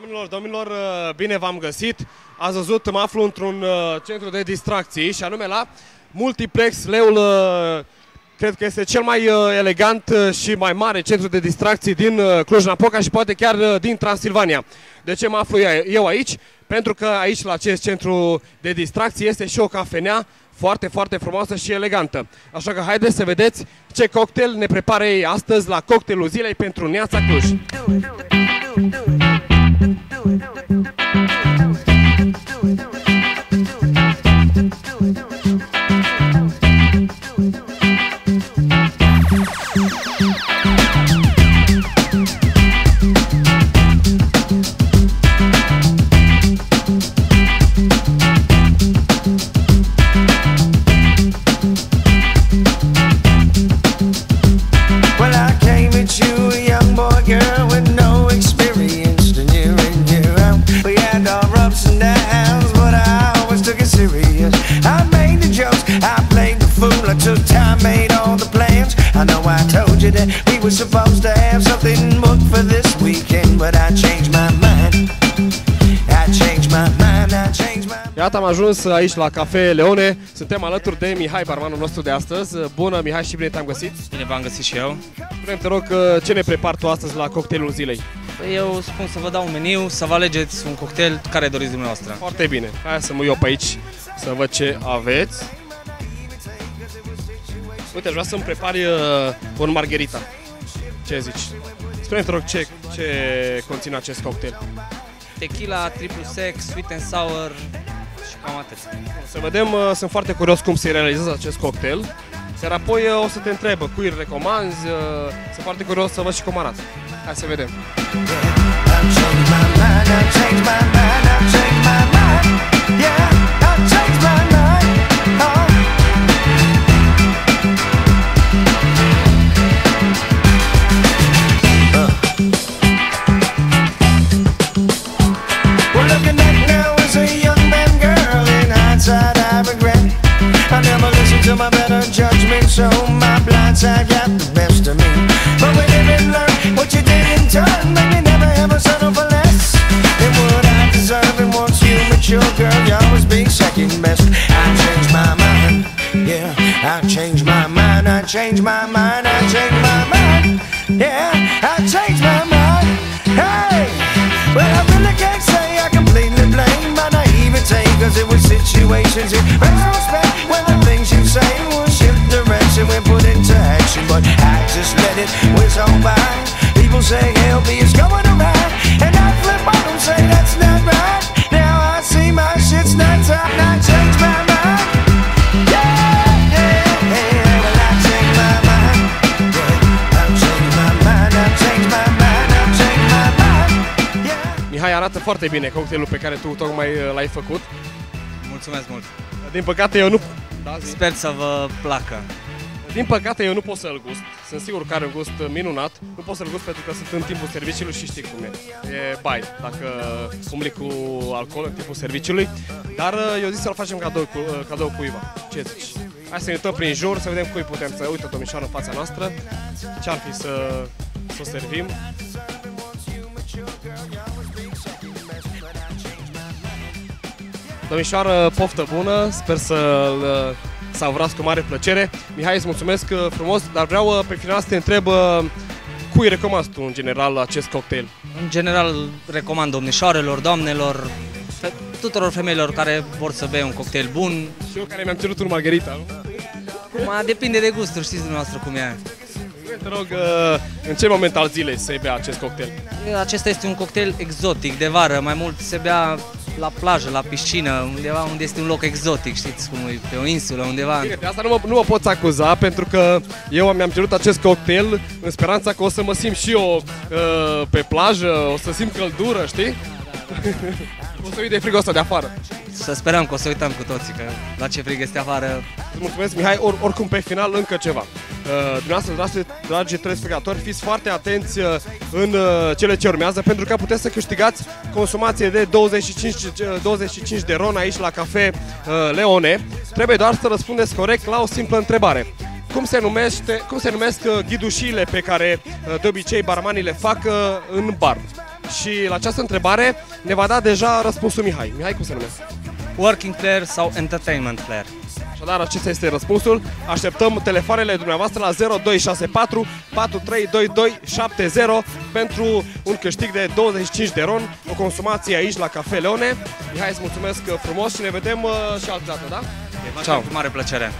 Domnilor, domnilor, uh, bine v-am găsit. Ați văzut, mă aflu într-un uh, centru de distracții și anume la Multiplex Leul uh, cred că este cel mai elegant și mai mare centru de distracții din Cluj-Napoca și poate chiar din Transilvania. De ce mă aflu eu aici? Pentru că aici, la acest centru de distracții, este și o cafenea foarte, foarte frumoasă și elegantă. Așa că haideți să vedeți ce cocktail ne prepară ei astăzi la cocktailul zilei pentru Neața Cluj. Do it, do it, do it, do it. Tell it. Were supposed to have something booked for this weekend, but I changed my mind. I changed my mind, I changed my mind. Iată, am ajuns aici la Cafe Leone. Suntem alături de Mihai, barmanul nostru de astăzi. Bună, Mihai, și bine te-am găsit. Bine v-am găsit și eu. Vrem te rog, ce ne prepari tu astăzi la cocktailul zilei? Păi eu spun să vă dau un meniu, să vă alegeți un cocktail care doriți dumneavoastră. Foarte bine. Hai să mă iau pe aici să văd ce aveți. Uite, aș vrea să-mi prepari uh, un margherita. Ce zici? Spune-mi, te rog, ce, ce conține acest cocktail? Tequila, triplu sec, sweet and sour și cam atât. Să vedem, uh, sunt foarte curios cum se realizează acest cocktail. Iar apoi uh, o să te întreb cui îl recomanzi, uh, sunt foarte curios să văd și cum arată. Hai să vedem. to my better judgment, so my blind side got the best of me. But we live and learn what you did in turn, make me never ever settle for less than what I deserve. And once you mature, girl, you always be second best. I changed my mind, yeah. I changed my mind, I changed my mind, I changed my mind, yeah. I changed my mind, hey. Well, I really can't say I completely blame my naivete, cause it was situations in retrospect when the things you say will shift direction when put into action. But I just let it whiz on by. People say help me is going around, and I flip on them, say that's not right. Now I see my shit's not top, not change my mind. Mihai, arată foarte bine cocktailul pe care tu tocmai uh, l-ai făcut. Mulțumesc mult! Din păcate eu nu... Da, Sper să vă placă. Din păcate eu nu pot să-l gust. Sunt sigur că are un gust minunat. Nu pot să-l gust pentru că sunt în timpul serviciului și știi cum e. E bai, dacă umbli cu alcool în timpul serviciului. Dar uh, eu zic să-l facem cadou, cu, uh, cadou cuiva. Ce zici? Hai să ne uităm prin jur, să vedem cui putem să... Uite, domnișoară în fața noastră. Ce-ar fi să, să o servim? Domnișoară, poftă bună, sper să savurați cu mare plăcere. Mihai, îți mulțumesc uh, frumos, dar vreau uh, pe final să te întreb uh, cui recomanzi tu în general acest cocktail? În general recomand domnișoarelor, doamnelor, tuturor femeilor care vor să bea un cocktail bun. Și eu care mi-am cerut un margarita, nu? Acum depinde de gusturi, știți dumneavoastră cum e. Te rog, în ce moment al zilei se bea acest cocktail? Acesta este un cocktail exotic de vară, mai mult se bea la plajă, la piscină, undeva unde este un loc exotic, știți cum e, pe o insulă, undeva. Bine, de asta nu mă, nu mă poți acuza, pentru că eu mi-am cerut acest cocktail în speranța că o să mă simt și eu uh, pe plajă, o să simt căldură, știi? o să uit de frigul ăsta de afară. Să sperăm că o să uităm cu toții că la ce frig este afară. Mulțumesc, Mihai. Or, oricum, pe final, încă ceva. Uh, dumneavoastră, dragi, dragi telespectatori, fiți foarte atenți uh, în uh, cele ce urmează, pentru că puteți să câștigați consumație de 25, 25 de ron aici la Cafe Leone. Trebuie doar să răspundeți corect la o simplă întrebare. Cum se, numește, cum se numesc ghidușile pe care de obicei barmanii le fac în bar? Și la această întrebare ne va da deja răspunsul Mihai. Mihai, cum se numește? Working player sau entertainment player? Așadar, acesta este răspunsul. Așteptăm telefoanele dumneavoastră la 0264 432270 pentru un câștig de 25 de ron, o consumație aici la Cafe Leone. Mihai, îți mulțumesc frumos și ne vedem uh, și altă dată, da? Ciao. Cu mare plăcere.